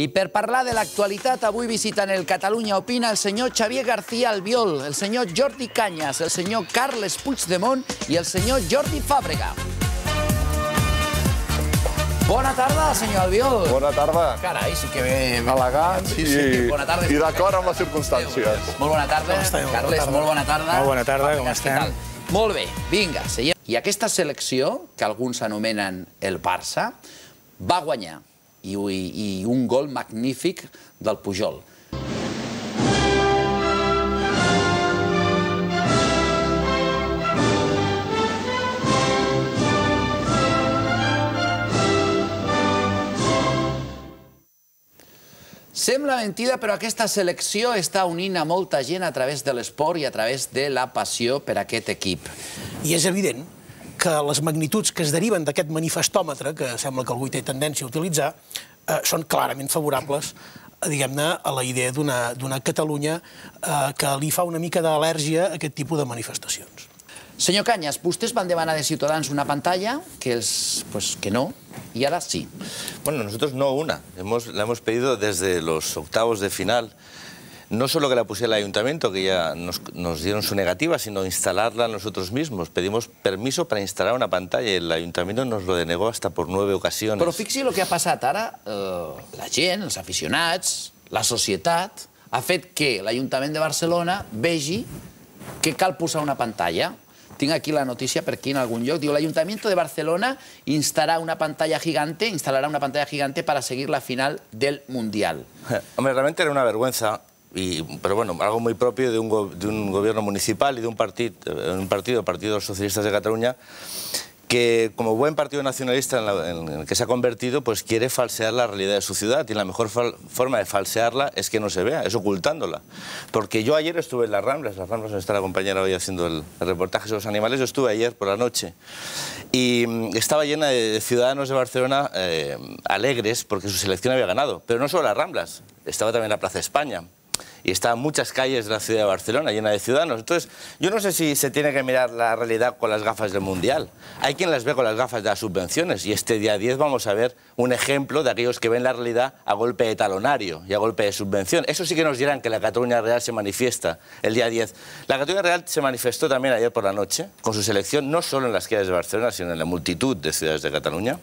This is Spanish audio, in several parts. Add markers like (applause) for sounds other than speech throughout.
I per parlar de l'actualitat, avui visiten el Catalunya Opina el senyor Xavier García Albiol, el senyor Jordi Canyes, el senyor Carles Puigdemont i el senyor Jordi Fàbrega. Bona tarda, senyor Albiol. Bona tarda. Carai, sí que ve... Elegant Sí, i, sí, bona tarda. i d'acord amb les circumstàncies. Molt bona tarda. Bona Carles, tarda. molt bona tarda. Molt bona tarda, com estem? Molt bé, vinga, seiem. I aquesta selecció, que alguns anomenen el Barça, va guanyar. I, i, un gol magnífic del Pujol. Sembla mentida, però aquesta selecció està unint a molta gent a través de l'esport i a través de la passió per aquest equip. I és evident que les magnituds que es deriven d'aquest manifestòmetre, que sembla que algú hi té tendència a utilitzar, eh, són clarament favorables eh, diguem-ne, a la idea d'una d'una Catalunya eh, que li fa una mica d'al·lèrgia a aquest tipus de manifestacions. Senyor Cañas, vostès van demanar de Ciutadans una pantalla, que, els, pues, que no, y ahora sí. Bueno, nosotros no una. Hemos, la hemos pedido desde los octavos de final. No solo que la pusiera el ayuntamiento, que ya nos, nos dieron su negativa, sino instalarla nosotros mismos. Pedimos permiso para instalar una pantalla y el ayuntamiento nos lo denegó hasta por nueve ocasiones. Però fixi el que ha passat ara. Eh, la gent, els aficionats, la societat, ha fet que l'Ajuntament de Barcelona vegi que cal posar una pantalla. Tinc aquí la notícia per aquí en algun lloc. Diu, l'Ayuntamiento de Barcelona instará una pantalla gigante, instalará una pantalla gigante para seguir la final del Mundial. (laughs) Hombre, realmente era una vergüenza, y, pero bueno, algo muy propio de un, de un gobierno municipal y de un, parti- eh, un partido, el Partido de los Socialistas de Cataluña, que como buen partido nacionalista en, la- en el que se ha convertido, pues quiere falsear la realidad de su ciudad. Y la mejor forma de falsearla es que no se vea, es ocultándola. Porque yo ayer estuve en las Ramblas, las Ramblas donde está la compañera hoy haciendo el, reportaje sobre los animales, yo estuve ayer por la noche. Y mm, estaba llena de ciudadanos de Barcelona eh, alegres porque su selección había ganado. Pero no solo las Ramblas, estaba también la Plaza España. Y estaban muchas calles de la ciudad de Barcelona llena de ciudadanos. Entonces, yo no sé si se tiene que mirar la realidad con las gafas del Mundial. Hay quien las ve con las gafas de las subvenciones. Y este día 10 vamos a ver un ejemplo de aquellos que ven la realidad a golpe de talonario y a golpe de subvención. Eso sí que nos dirán que la Cataluña Real se manifiesta el día 10. La Cataluña Real se manifestó también ayer por la noche con su selección, no solo en las calles de Barcelona, sino en la multitud de ciudades de Cataluña.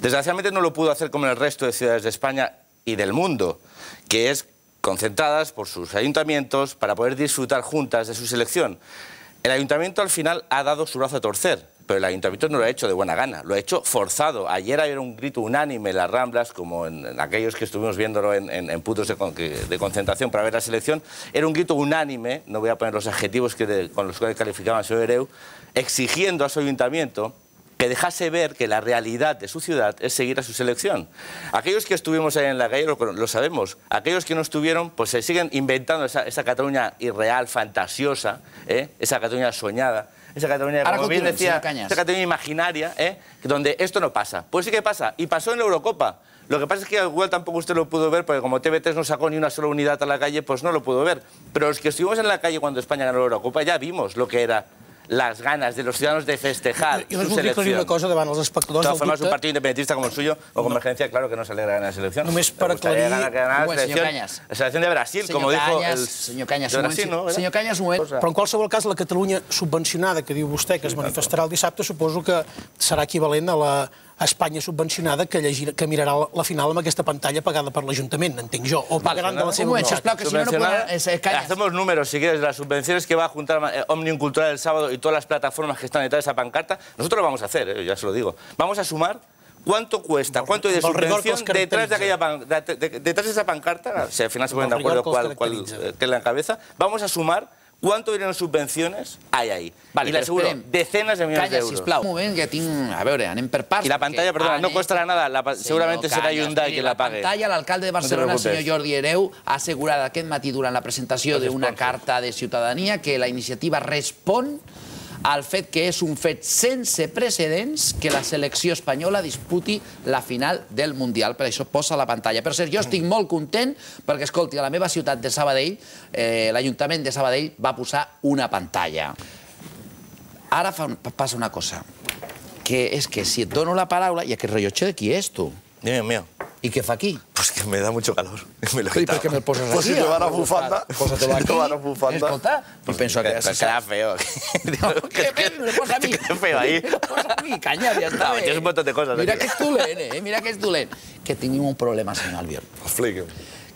Desgraciadamente no lo pudo hacer como en el resto de ciudades de España y del mundo, que es concentradas por sus ayuntamientos para poder disfrutar juntas de su selección. El ayuntamiento al final ha dado su brazo a torcer, pero el ayuntamiento no lo ha hecho de buena gana, lo ha hecho forzado. Ayer había un grito unánime en las Ramblas, como en, aquellos que estuvimos viéndolo en, puntos de, concentración para ver la selección, era un grito unánime, no voy a poner los adjetivos que de- con los cuales calificaban su Ereu, exigiendo a su ayuntamiento que dejase ver que la realidad de su ciudad es seguir a su selección. Aquellos que estuvimos en la calle lo, lo sabemos. Aquellos que no estuvieron, pues se siguen inventando esa, esa Cataluña irreal, fantasiosa, ¿eh? esa Cataluña soñada, esa Cataluña, Ahora como bien decía, esa Cataluña imaginaria, ¿eh? donde esto no pasa. Pues sí que pasa, y pasó en la Eurocopa. Lo que pasa es que igual tampoco usted lo pudo ver, porque como TV3 no sacó ni una sola unidad a la calle, pues no lo pudo ver. Pero los que estuvimos en la calle cuando España ganó la Eurocopa ya vimos lo que era las ganas de los ciudadanos de festejar Jo su aclarir selección. una cosa davant els De espectadors del formas, un dubte. partido independentista como el suyo o Convergencia, claro que no se alegra ganar la selección. Només Me per aclarir- ganar- ganar senyor selección, Cañas. la selección de Brasil, Senyor como dijo Cañas, el... senyor Cañas, un Brasil, moment. ¿no? Senyor Cañas, un moment. Però en qualsevol cas, la Catalunya subvencionada que diu vostè que es manifestarà el dissabte, suposo que serà equivalent a la Espanya subvencionada que, llegirà, que mirarà la, la final amb aquesta pantalla pagada per l'Ajuntament, entenc jo, o pagaran de la Un seva moment, butxaca. sisplau, que si no, no. Eh. Hacemos números, si quieres, de las subvenciones que va a juntar eh, Omnium Cultural el sábado y todas las plataformas que están detrás de esa pancarta. Nosotros lo vamos a hacer, eh, ya se lo digo. Vamos a sumar cuánto cuesta, cuánto hay de subvención detrás de, aquella pan- de- de- detrás de esa pancarta, si al final se ponen de acuerdo cuál, cuál caracteriza. eh, es la cabeza, vamos a sumar cuánto dinero en subvenciones hay ahí. Vale, y le però aseguro, esperem. decenas de millones Calla, de euros. sisplau. Un moment, que tinc... A veure, anem per parts. Y la pantalla, perdona, no Anne- costará nada, la Senyor seguramente será Cañas, Hyundai quien la pague. La pantalla, l'alcalde de Barcelona, el preocupes. senyor Jordi Hereu, ha assegurat aquest matí durant la presentació d'una carta de ciutadania que la iniciativa respon al fet que és un fet sense precedents que la selecció espanyola disputi la final del Mundial. Per això posa la pantalla. Per cert, jo estic molt content perquè, escolti, a la meva ciutat de Sabadell, eh, l'Ajuntament de Sabadell va posar una pantalla. Ara fa, passa una cosa, que és que si et dono la paraula... I aquest rellotge de qui és, tu? Mío, mío. ¿Y qué fa aquí? Pues que me da mucho calor. (laughs) Me lo ¿Y per quitaba. què me'l poses Pues aquí? si te van a al bufanda, si aquí. te van a bufanda. Escolta, i penso que... Que queda feo. ¿Qué ves? Me lo posa a mí. Qué feo ahí. Me lo posa a mí, canya, ja està No, bé. tienes un montón de cosas Mira que és dolent, eh? Mira que és dolent. Que tenim un problema, senyor Albiol. Expliqui'm.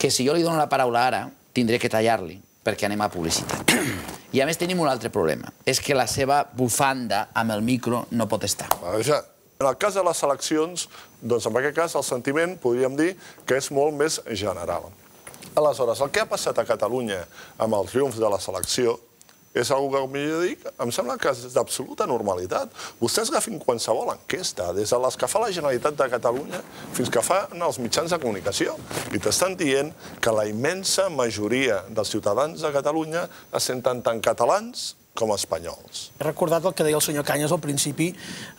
Que si jo li dono la paraula ara, tindré que tallar-li, perquè anem a publicitat. (clears throat) I a més tenim un altre problema. És que la seva bufanda amb el micro no pot estar. Vaja, en el cas de les eleccions, doncs en aquest cas el sentiment podríem dir que és molt més general. Aleshores, el que ha passat a Catalunya amb el triomf de la selecció és una que, millor dic, em sembla que és d'absoluta normalitat. Vostès agafin qualsevol enquesta, des de les que fa la Generalitat de Catalunya fins que fan els mitjans de comunicació, i t'estan dient que la immensa majoria dels ciutadans de Catalunya es senten tant catalans com espanyols. He recordat el que deia el senyor Canyes al principi,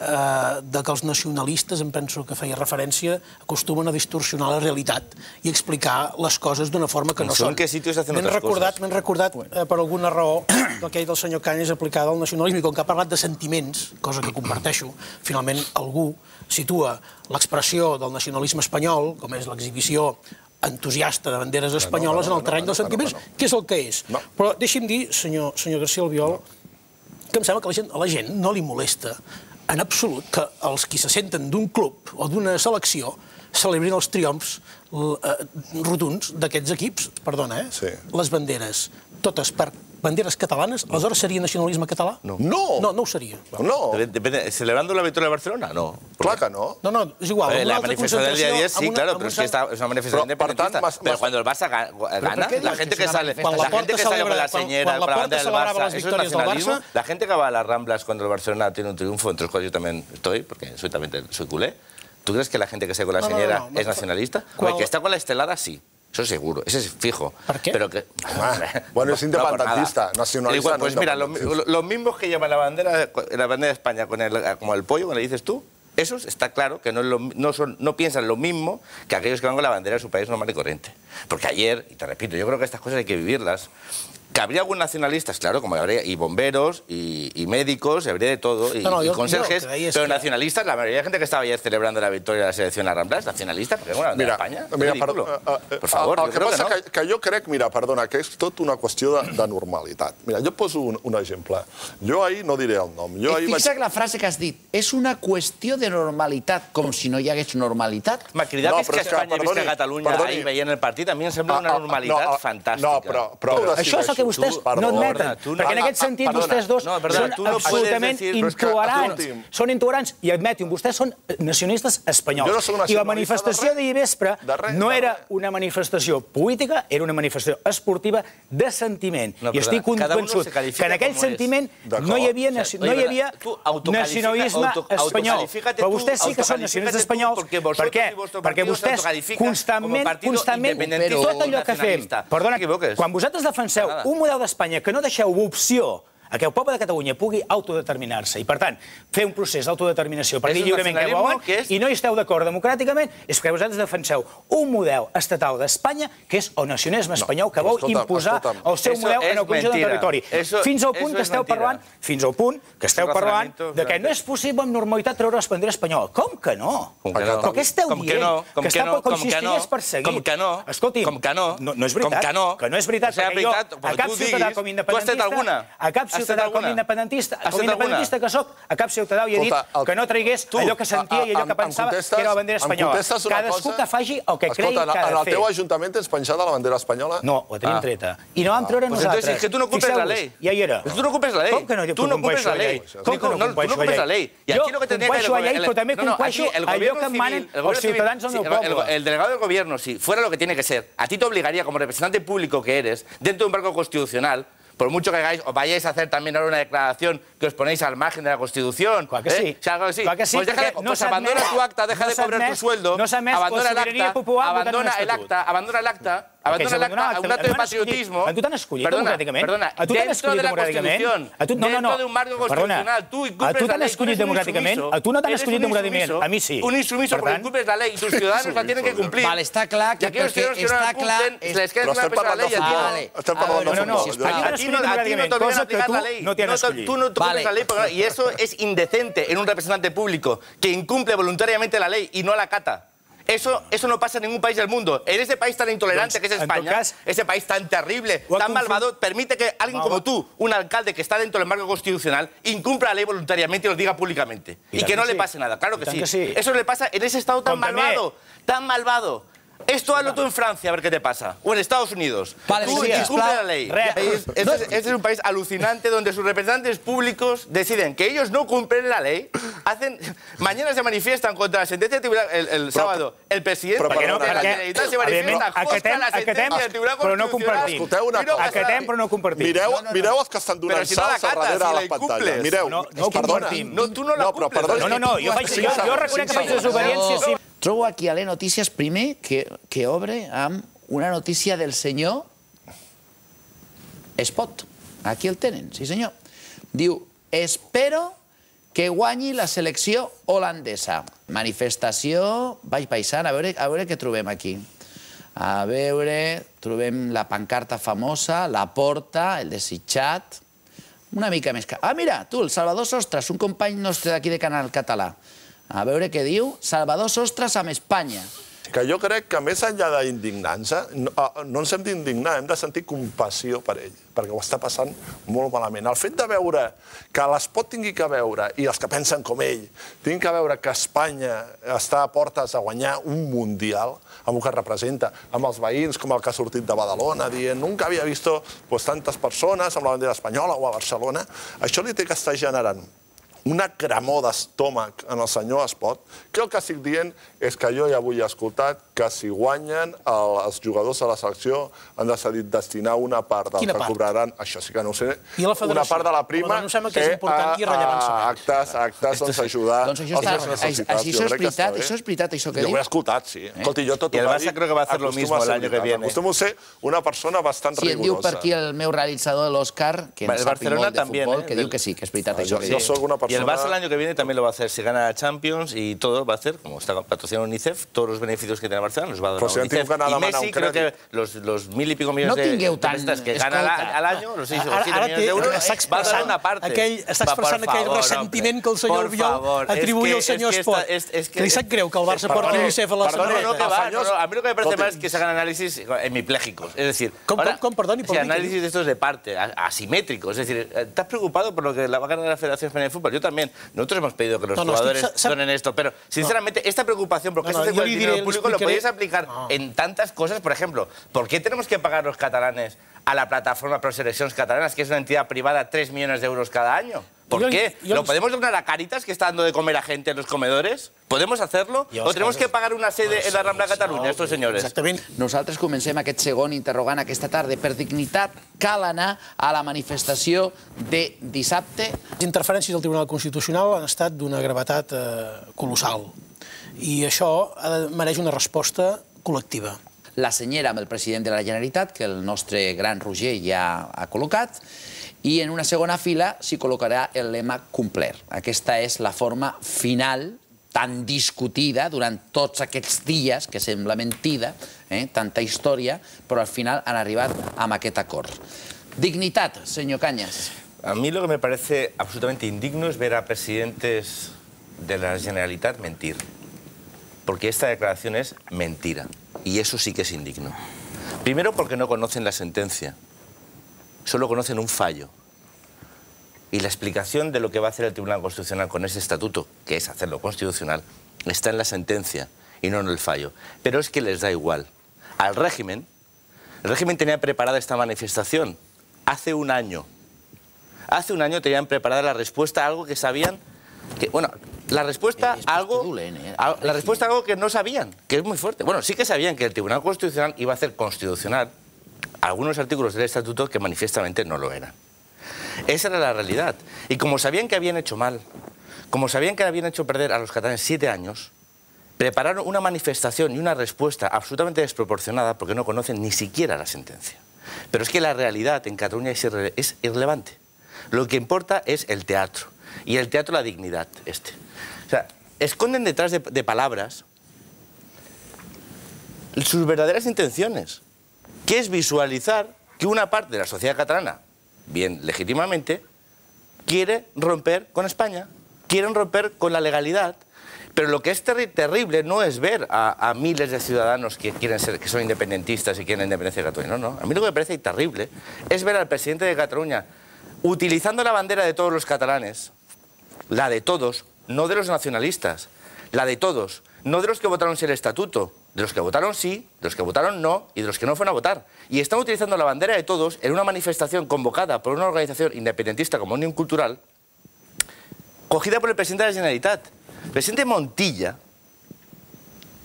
eh, de que els nacionalistes, em penso que feia referència, acostumen a distorsionar la realitat i explicar les coses d'una forma que no són. qué sitios hacen M'he otras recordat, cosas. m'he recordat eh, per alguna raó del que ha dit el senyor Canyes aplicada al nacionalisme i com que ha parlat de sentiments, cosa que comparteixo, finalment algú situa l'expressió del nacionalisme espanyol, com és l'exhibició entusiasta de banderes espanyoles no, no, en el terreny no, dels no, no, sentiments, no. que és el que és. No. Però deixi'm dir, senyor, senyor García Albiol, que em sembla que a la gent, a la gent no li molesta en absolut que els qui se senten d'un club o d'una selecció celebrin els triomfs eh, rotunds d'aquests equips, perdona, eh? Sí. Les banderes, totes per banderes catalanes, aleshores seria nacionalisme català? No. No! No, no ho seria. No, Depende, ¿Celebrando la victoria de Barcelona? No. clar que no. No, no, és igual. Eh, la altra manifestación del día a día concentració, sí, una- claro, un es que es una per independentista. tant, más- pero más- cuando el Barça ga- gana, la gente que sale, Quan la gente que sale con la quan- quan con la bandera del Barça, eso es nacionalismo. La gente que va a las Ramblas cuando el Barcelona tiene un triunfo, entre los cuales yo también estoy, porque soy también soy culé. ¿Tú crees que la gente que sale con la No, no, señera no, no. es nacionalista? ¿Cuál- El que está con la estelada, sí. Eso seguro, ese es fijo. ¿Por qué? Pero que... bueno, es No, por independentista, nada. nacionalista, Igual, no pues mira, lo- los mismos que llevan la bandera, la bandera de España con el, como el pollo, como le dices tú, esos está claro que no, es lo- no, son, no piensan lo mismo que aquellos que van con la bandera de su país normal y corriente. Porque ayer, y te repito, yo creo que estas cosas hay que vivirlas. Que habría algún nacionalistas, claro, como habría, y bomberos, y, y médicos, y habría de todo, y, No, no, y yo- conserjes, yo pero que- nacionalistas, la mayoría de gente que estaba ayer celebrando la victoria de la selección a Ramblas, nacionalista, porque es una bandera Mira, de España. mira per, eh, eh, Por favor, el, el que creo passa que no. que, que jo crec, mira, perdona, que és tot una qüestió de, de normalitat. Mira, jo poso un, un exemple. Jo ahir no diré el nom. Jo ahir que la frase que has dit és una qüestió de normalitat, com si no hi hagués normalitat. M'ha cridat No, és però que Espanya, perdoni, Catalunya perdoni. ahir veient el partit, a mi em sembla Ah, una ah, normalitat no, ah, fantàstica. No, però, però ho Això és el que vostès Tu, perdó, no admeten, perdona, tu no- perquè en aquest ah, sentit perdona. vostès dos No, perdona, són no absolutament que, intolerants. Són intolerants i admetin, vostès són nacionalistes espanyols. Jo no soc I la manifestació d'ahir vespre De res, no era una manifestació política, era una manifestació esportiva de sentiment. No, I estic convençut que en aquell sentiment no hi havia, no hi havia nacionalisme espanyol. Però vostès sí que són nacionalistes espanyols. Per què? Perquè vostès constantment, constantment, tot allò que fem, perdona, quan vosaltres defenseu. Un model d'Espanya que no deixeu opció a que el poble de Catalunya pugui autodeterminar-se i, per tant, fer un procés d'autodeterminació per dir lliurement què volen que és- i no hi esteu d'acord democràticament, és que vosaltres defenseu un model estatal d'Espanya que és el nacionalisme espanyol que vol escolta'm, imposar escolta'm. el seu model en el conjunt del territori. Eso- fins al punt que esteu mentira. parlant, fins al punt que esteu parlant de que no és possible amb normalitat treure la bandera espanyola. Com que no? Com que Però no? què esteu Com que no? Com que està no? com Com si que estigués no? perseguit. Com que no? Escolti'm, Com que no? no, no és Com veritat. que no? Que no és veritat, O sigui, perquè veritat, jo, a cap ciutadà com independentista, alguna? a cap Ciutadà com alguna? independentista, Has com alguna? independentista que sóc, a cap ciutadà he dit Escolta, el- que no traigués tu, allò que sentia i allò que em pensava contestes- que era la bandera em espanyola. Cadascú cosa? que faci el que cregui Escolta, que ha en de el teu fer. ajuntament tens penjada la bandera espanyola? No, la tenim Ah. treta. I no vam treure Pues nosaltres. entonces es que tú no cumples la ley. Ja hi era. Tú no cumples la ley. Com que no? Tú no cumples la ley. Com que no no, tú no compleixo cumples la ley. Jo aquí lo que tendría que compleixo la el- però també compleixo allò que em manen els ciutadans del meu poble. El delegado del gobierno, si fuera lo que tiene que ser, a ti te obligaría como representante público que eres, dentro de un marco constitucional, por mucho que hagáis, o vayáis a hacer también ahora una declaración que os ponéis al margen de la Constitución. Clar que ¿eh? sí. Sea, algo así. Clar que sí, pues deja de- perquè no pues abandona tu acta, deja no de cobrar tu sueldo, no abandona el sobirania acta, abandona el acta, abandona el acta, abandona un acto de a tu t'han escollit- patriotismo. a tu t'han escollit Perdona, democràticament? Perdona, A tu t'han dentro escollit de la democràticament? Constitución, A tu- no, no, no. tú A tu la t'han escollit democràticament? A tu no t'han escollit democràticament? A mi sí. Un insumiso Per porque tant- incumples la ley y tus ciudadanos la tienen que cumplir. Vale, està clar que ciudadanos no està la cumplen, clar... les queda Però una estem pesa la parlant ley de y a ti no. Vale. Estem A parlant veure, de no, no, futbol. sisplau. ja. Aquí A ti no, a ti no te obligan a cosa que aplicar tú la ley. no escollit. tú no cumples la ley y eso es indecente en un representante público que incumple voluntariamente la ley y no la cata. Eso, eso no pasa en ningún país del mundo. En ese país tan intolerante que es España, cas, ese país tan terrible, tan malvado, permite que alguien como tú, un alcalde que está dentro del marco constitucional, incumpla la ley voluntariamente y lo diga públicamente. Y, que no le pase nada. Claro que sí. que sí. Eso le pasa en ese estado tan malvado, tan malvado. Esto hazlo tú en Francia, a ver qué te pasa. O en Estados Unidos. Vale, tú García. incumple la ley. Este, es, este es un país alucinante donde sus representantes públicos deciden que ellos no cumplen la ley, hacen mañana se manifiestan contra la sentencia del tribunal el, el sábado. El presidente de perdona, la Generalitat se manifiesta contra la sentencia del tribunal no constitucional. compartim. Escolteu una no cosa. Acatem, però no compartim. Mireu, No, no, no. mireu els que estan donant si no la salts a darrere si a la la pantalla. Mireu, No, no perdona. No, tu no la No, però cumples. perdona. No, no, no, jo, faig, jo, jo reconec que faig desobediència. Sí. Trobo aquí a les notícies primer que, que obre amb una notícia del senyor Espot. Aquí el tenen, sí senyor. Diu, espero que guanyi la selecció holandesa. Manifestació, baix baixant, a veure, a veure què trobem aquí. A veure, trobem la pancarta famosa, la porta, el desitjat, una mica més... Ah, mira, tu, el Salvador Sostres, un company nostre d'aquí de Canal Català. A veure què diu. Salvador Sostres amb Espanya. Que jo crec que més enllà d'indignar-se, no, ah, no ens hem d'indignar, hem de sentir compassió per ell, perquè ho està passant molt malament. El fet de veure que l'Espot tingui que veure, i els que pensen com ell, tinguin que veure que Espanya està a portes a guanyar un Mundial, amb el que representa, amb els veïns, com el que ha sortit de Badalona, dient nunca havia vist tantes persones amb la bandera espanyola o a Barcelona, això li té que estar generant una cremor d'estómac en el senyor Espot, que el que estic dient és que jo ja avui he escoltat que si guanyen el, els jugadors de la selecció han decidit destinar una part del Quina que part? cobraran, això sí que no ho sé, I la una part de la prima sembla que és important i rellevant a, saber. actes, a actes doncs, ajudar Doncs això els està- més necessitats. això Jo és crec està veritat, això és veritat, això que jo diu. ho he escoltat, sí. Escolti, jo tot I el ho que Barça dic, creo que va a hacer lo mismo el año que viene. Acostumo a ser una persona bastant Sí, em diu per rigorosa. aquí el meu realitzador de l'Òscar, que Va, en el sap Barcelona molt de también, futbol, ¿eh? que diu que sí, que és veritat això Jo, jo soc una Y el persona... Barça el año que viene también lo va a hacer. Si gana la Champions y todo va a hacer, como está patrocinando UNICEF, todos los beneficios que tiene el Barcelona los va a a si han tingut UNICEF. que a demanar Messi creo que los, los mil y pico millones No de, de que gana al, escolta. al año, los 6 o Ara, 7 ara millones té, de euros, està va a expressant, una parte. aquell, està expressant aquell favor, ressentiment que el senyor Albiol atribuïa que- al senyor es que Espot. es- es que li sap greu que el Barça porti a la. No, que va, no, no, a mí lo que me parece más es que se hagan análisis hemipléjicos. Es decir, ¿Cómo, ahora, cómo, perdón, y por sí, qué? análisis de estos de parte, a- asimétricos. Es decir, eh, ¿estás preocupado por lo que la va a ganar la Federación Española de Fútbol? Yo también. Nosotros hemos pedido que los No, no, jugadores donen esto, pero sinceramente esta preocupación, porque No, esto no, con el dinero público, lo explicaré- podéis aplicar en tantas cosas. Por ejemplo, ¿por qué tenemos que pagar los catalanes a la plataforma Pro Seleccions Catalanas, que es una entidad privada, 3 millones de euros cada año? ¿Por Yo- qué? yo- ¿Lo podemos donar a Caritas, que está dando de comer a gente en los comedores? ¿Podemos hacerlo? Yo, ¿O tenemos que pagar una sede en la Rambla Cataluña, estos señores? Exactament. Nosaltres comencem aquest segon interrogant aquesta tarda. Per dignitat cal anar a la manifestació de dissabte. Les interferències del Tribunal Constitucional han estat d'una gravetat eh, colossal. I això de, mereix una resposta col·lectiva. la senyera amb el president de la Generalitat, que el nostre gran Roger ja ha col·locat, i en una segona fila s'hi col·locarà el lema complert. Aquesta és la forma final tan discutida durant tots aquests dies, que sembla mentida, eh? tanta història, però al final han arribat amb aquest acord. Dignitat, senyor Cañas. A mí lo que me parece absolutamente indigno es ver a presidentes de la Generalitat mentir. Porque esta declaración es mentira. Y eso sí que es indigno. Primero porque no conocen la sentencia. Solo conocen un fallo. Y la explicación de lo que va a hacer el Tribunal Constitucional con ese estatuto, que es hacerlo constitucional, está en la sentencia y no en el fallo. Pero es que les da igual. Al régimen, el régimen tenía preparada esta manifestación hace un año. Hace un año tenían preparada la respuesta a algo que sabían que, bueno, la respuesta Es a algo, a- la respuesta a algo que no sabían, que es muy fuerte. Bueno, sí que sabían que el Tribunal Constitucional iba a hacer constitucional algunos artículos del Estatuto que manifiestamente no lo eran. Esa era la realidad. Y como sabían que habían hecho mal, como sabían que habían hecho perder a los catalanes siete años, prepararon una manifestación y una respuesta absolutamente desproporcionada porque no conocen ni siquiera la sentencia. Pero es que la realidad en Cataluña es, irre- es irrelevante. Lo que importa es el teatro. Y el teatro la dignidad, este. O sea, esconden detrás de, palabras sus verdaderas intenciones, que es visualizar que una parte de la sociedad catalana, bien legítimamente, quiere romper con España, quieren romper con la legalidad, Pero lo que es terri- terrible no es ver a, a miles de ciudadanos que quieren ser, que son independentistas y quieren independencia de Cataluña. No, no. A mí lo que me parece terrible es ver al presidente de Cataluña utilizando la bandera de todos los catalanes, la de todos, no de los nacionalistas, la de todos, no de los que votaron sí el estatuto, de los que votaron sí, de los que votaron no y de los que no fueron a votar. Y están utilizando la bandera de todos en una manifestación convocada por una organización independentista como Unión Cultural, cogida por el presidente de la Generalitat. Presidente Montilla,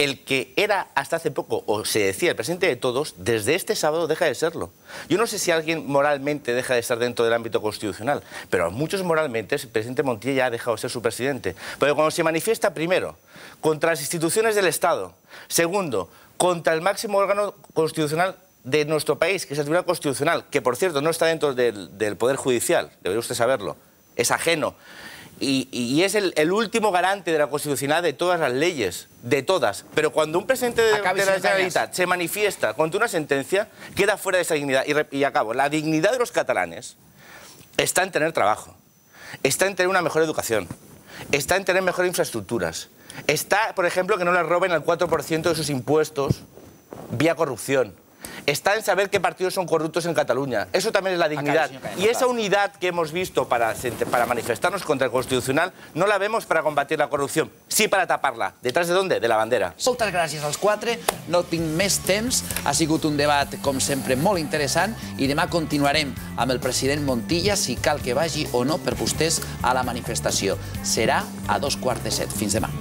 el que era hasta hace poco, o se decía el presidente de todos, desde este sábado deja de serlo. Yo no sé si alguien moralmente deja de estar dentro del ámbito constitucional, pero a muchos moralmente el presidente Montilla ya ha dejado de ser su presidente. Pero cuando se manifiesta, primero, contra las instituciones del Estado, segundo, contra el máximo órgano constitucional de nuestro país, que es el Tribunal Constitucional, que por cierto no está dentro del, del Poder Judicial, debería usted saberlo, es ajeno. Y, y es el, el último garante de la constitucionalidad de todas las leyes, de todas. Pero cuando un presidente de, de la. Generalitat se manifiesta contra una sentencia, queda fuera de esa dignidad. Y, y acabo, la dignidad de los catalanes está en tener trabajo, está en tener una mejor educación, está en tener mejores infraestructuras, está, por ejemplo, que no les roben el 4% de sus impuestos vía corrupción. Está en saber qué partidos son corruptos en Cataluña. Eso también es la dignidad. señor Cañas, Y esa unidad que hemos visto para, para manifestarnos contra el Constitucional no la vemos para combatir la corrupción, sí para taparla. ¿Detrás de dónde? De la bandera. Moltes gràcies als quatre, no tinc més temps, ha sigut un debat, com sempre, molt interessant i demà continuarem amb el president Montilla si cal que vagi o no per vostès a la manifestació. Serà a dos quarts de set. Fins demà.